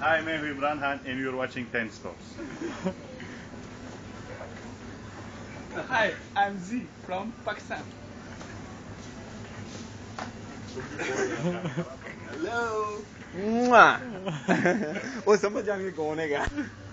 Hi, I'm Imran Khan and you're watching 10 Stops. Hi, I'm Z from Pakistan. Hello，嗯啊，我什么叫你过那个？